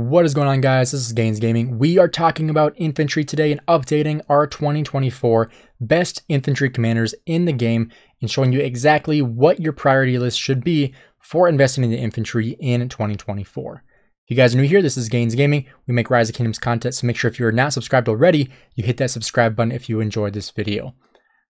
What is going on guys? This is Gainz Gaming. We are talking about infantry today and updating our 2024 best infantry commanders in the game and showing you exactly what your priority list should be for investing in the infantry in 2024. If you guys are new here, this is Gainz Gaming. We make Rise of Kingdoms content, so make sure if you're not subscribed already, you hit that subscribe button if you enjoyed this video.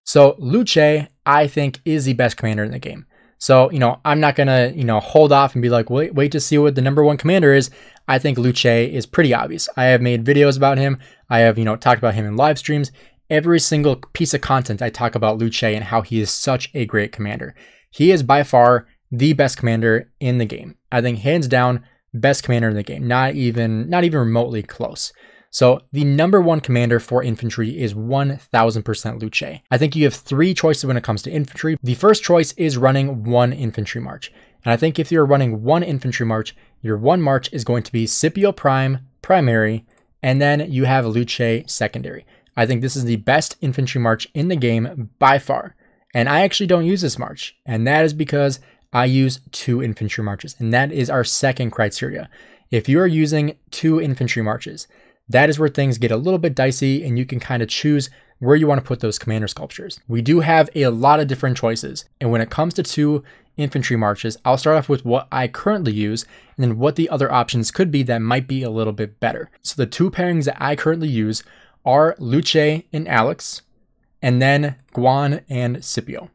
So Luce, I think, is the best commander in the game. So, you know, I'm not going to, you know, hold off and be like, wait, wait to see what the number one commander is. I think Luce is pretty obvious. I have made videos about him. I have, you know, talked about him in live streams. Every single piece of content I talk about Luce and how he is such a great commander. He is by far the best commander in the game. I think hands down, best commander in the game. Not even, not even remotely close. So the number one commander for infantry is 1000% Luce. I think you have three choices when it comes to infantry. The first choice is running one infantry march. And I think if you're running one infantry march, your one march is going to be Scipio Prime, primary, and then you have Luce secondary. I think this is the best infantry march in the game by far. And I actually don't use this march. And that is because I use two infantry marches. And that is our second criteria. If you are using two infantry marches, that is where things get a little bit dicey and you can kind of choose where you want to put those commander sculptures. We do have a lot of different choices. And when it comes to two infantry marches, I'll start off with what I currently use and then what the other options could be that might be a little bit better. So the two pairings that I currently use are Luce and Alex, and then Guan and Scipio.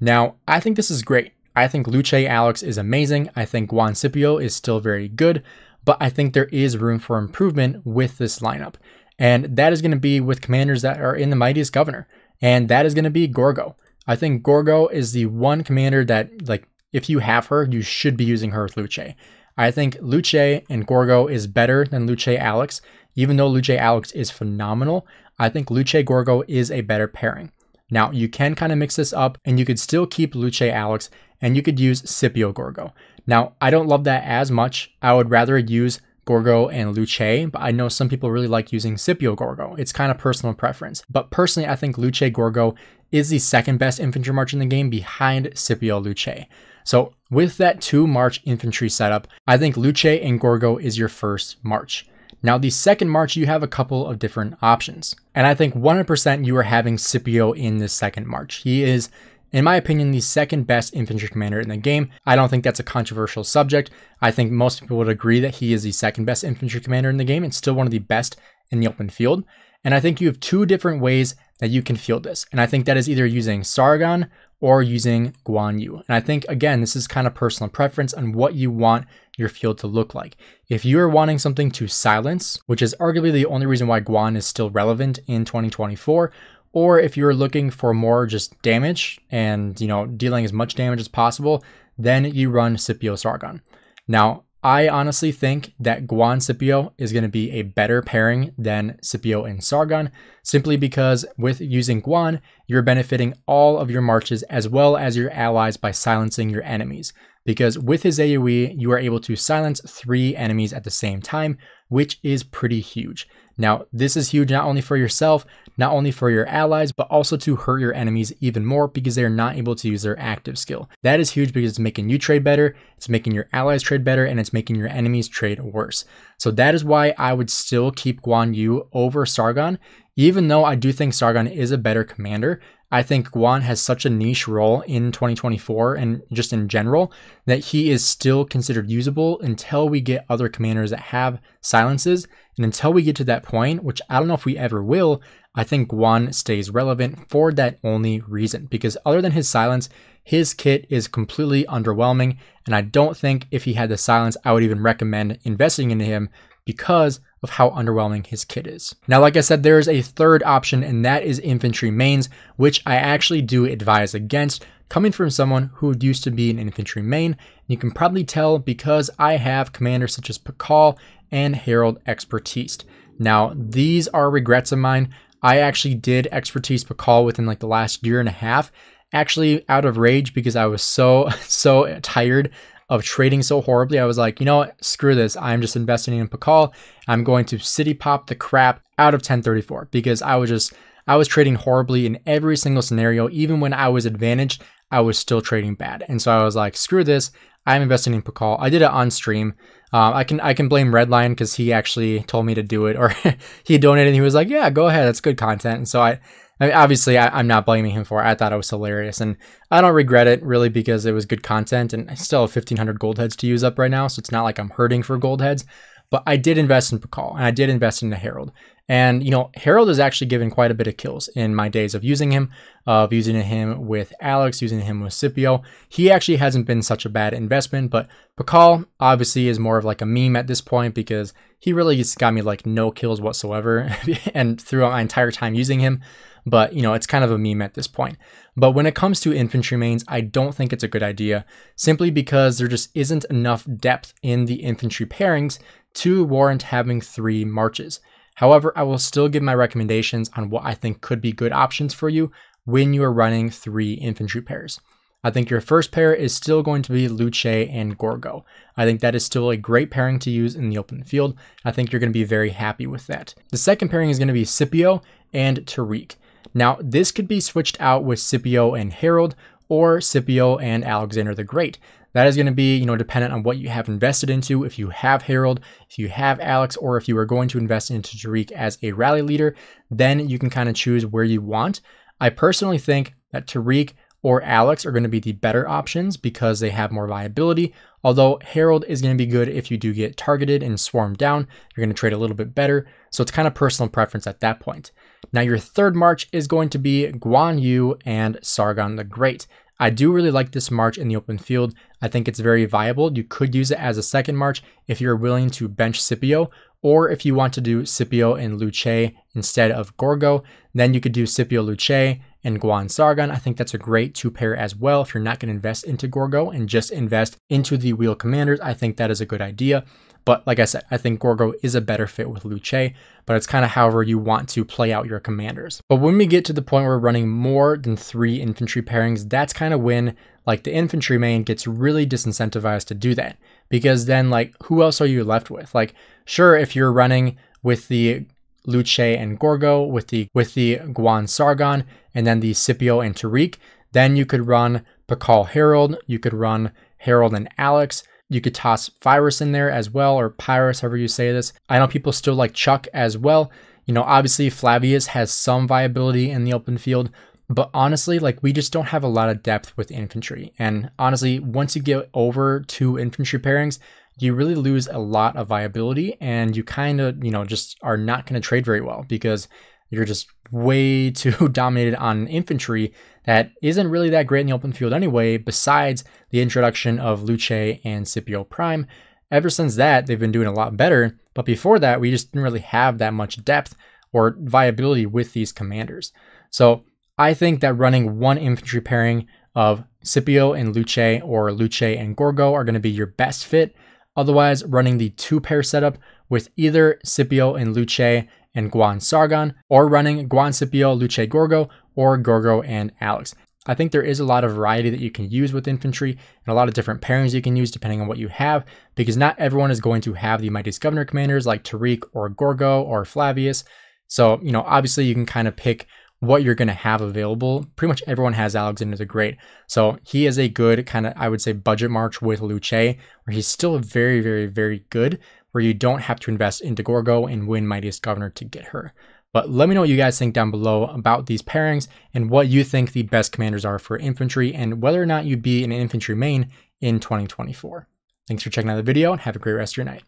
Now, I think this is great. I think Luce Alex is amazing. I think Guan Scipio is still very good but I think there is room for improvement with this lineup. And that is going to be with commanders that are in the Mightiest Governor. And that is going to be Gorgo. I think Gorgo is the one commander that, like, if you have her, you should be using her with Luce. I think Luce and Gorgo is better than Luce Alex. Even though Luce Alex is phenomenal, I think Luce Gorgo is a better pairing. Now, you can kind of mix this up and you could still keep Luce Alex and you could use Scipio Gorgo. Now, I don't love that as much. I would rather use Gorgo and Luce, but I know some people really like using Scipio Gorgo. It's kind of personal preference. But personally, I think Luce Gorgo is the second best infantry march in the game behind Scipio Luce. So with that two march infantry setup, I think Luce and Gorgo is your first march. Now the second march, you have a couple of different options. And I think 100% you are having Scipio in this second march. He is in my opinion, the second best infantry commander in the game. I don't think that's a controversial subject. I think most people would agree that he is the second best infantry commander in the game and still one of the best in the open field. And I think you have two different ways that you can field this. And I think that is either using Sargon or using Guan Yu. And I think, again, this is kind of personal preference on what you want your field to look like. If you are wanting something to silence, which is arguably the only reason why Guan is still relevant in 2024, or if you're looking for more just damage and, you know, dealing as much damage as possible, then you run Scipio Sargon. Now, I honestly think that Guan Scipio is going to be a better pairing than Scipio and Sargon, simply because with using Guan, you're benefiting all of your marches as well as your allies by silencing your enemies. Because with his AoE, you are able to silence three enemies at the same time, which is pretty huge. Now, this is huge not only for yourself, not only for your allies, but also to hurt your enemies even more because they're not able to use their active skill. That is huge because it's making you trade better, it's making your allies trade better, and it's making your enemies trade worse. So that is why I would still keep Guan Yu over Sargon, even though I do think Sargon is a better commander. I think Guan has such a niche role in 2024 and just in general that he is still considered usable until we get other commanders that have silences. And until we get to that point, which I don't know if we ever will, I think Guan stays relevant for that only reason. Because other than his silence, his kit is completely underwhelming. And I don't think if he had the silence, I would even recommend investing into him because of how underwhelming his kit is. Now, like I said, there is a third option, and that is infantry mains, which I actually do advise against. Coming from someone who used to be an infantry main, you can probably tell because I have commanders such as Pakal and Harald Expertise. Now, these are regrets of mine. I actually did Expertise Pakal within like the last year and a half, actually out of rage because I was so, so tired of trading so horribly, I was like, you know what, screw this. I'm just investing in Pakal. I'm going to city pop the crap out of 1034 because I was just, I was trading horribly in every single scenario. Even when I was advantaged, I was still trading bad. And so I was like, screw this. I'm investing in Pakal. I did it on stream. Uh, I can I can blame Redline because he actually told me to do it, or he donated and he was like, "Yeah, go ahead, that's good content." And so I, I mean, obviously I, am not blaming him for it. I thought it was hilarious, and I don't regret it really because it was good content, and I still have 1,500 gold heads to use up right now, so it's not like I'm hurting for gold heads. But I did invest in Pakal, and I did invest in the Harald. And, you know, Harald has actually given quite a bit of kills in my days of using him, of using him with Alex, using him with Scipio. He actually hasn't been such a bad investment, but Pakal obviously is more of like a meme at this point because he really just got me like no kills whatsoever and throughout my entire time using him. But, you know, it's kind of a meme at this point. But when it comes to infantry mains, I don't think it's a good idea simply because there just isn't enough depth in the infantry pairings to warrant having three marches. However, I will still give my recommendations on what I think could be good options for you when you are running three infantry pairs. I think your first pair is still going to be Luce and Gorgo. I think that is still a great pairing to use in the open field. I think you're going to be very happy with that. The second pairing is going to be Scipio and Tariq. Now, this could be switched out with Scipio and Harald or Scipio and Alexander the Great. That is going to be, you know, dependent on what you have invested into. If you have Harald, if you have Alex, or if you are going to invest into Tariq as a rally leader, then you can kind of choose where you want. I personally think that Tariq or Alex are going to be the better options because they have more viability. Although Harald is going to be good if you do get targeted and swarmed down, you're going to trade a little bit better. So it's kind of personal preference at that point. Now your third march is going to be Guan Yu and Sargon the Great. I do really like this march in the open field. I think it's very viable. You could use it as a second march if you're willing to bench Scipio, or if you want to do Scipio and Luce instead of Gorgo, then you could do Scipio Luce and Guan Sargon. I think that's a great two pair as well. If you're not going to invest into Gorgo and just invest into the wheel commanders, I think that is a good idea. But like I said, I think Gorgo is a better fit with Luce, but it's kind of however you want to play out your commanders. But when we get to the point where we're running more than three infantry pairings, that's kind of when like the infantry main gets really disincentivized to do that. Because then like who else are you left with? Like sure, if you're running with the Luce and Gorgo, with the with the Guan Sargon, and then the Scipio and Tariq, then you could run Pakal Harald, you could run Harald and Alex, you could toss Virus in there as well, or Pyrrhus, however you say this. I know people still like Chuck as well. You know, obviously Flavius has some viability in the open field, but honestly, like we just don't have a lot of depth with infantry. And honestly, once you get over two infantry pairings, you really lose a lot of viability and you kind of, you know, just are not going to trade very well because you're just way too dominated on infantry that isn't really that great in the open field anyway, besides the introduction of Luce and Scipio Prime. Ever since that, they've been doing a lot better, but before that, we just didn't really have that much depth or viability with these commanders. So I think that running one infantry pairing of Scipio and Luce or Luce and Gorgo are going to be your best fit. Otherwise, running the two pair setup with either Scipio and Luce and Guan Sargon, or running Guan Scipio, Luce Gorgo, or Gorgo and Alex. I think there is a lot of variety that you can use with infantry and a lot of different pairings you can use depending on what you have, because not everyone is going to have the Mightiest Governor commanders like Tariq or Gorgo or Flavius. So, you know, obviously you can kind of pick what you're going to have available. Pretty much everyone has Alexander the Great. So he is a good kind of, I would say, budget march with Luce, where he's still very, very, very good, where you don't have to invest into Gorgo and win Mightiest Governor to get her. But let me know what you guys think down below about these pairings and what you think the best commanders are for infantry and whether or not you'd be an infantry main in 2024. Thanks for checking out the video and have a great rest of your night.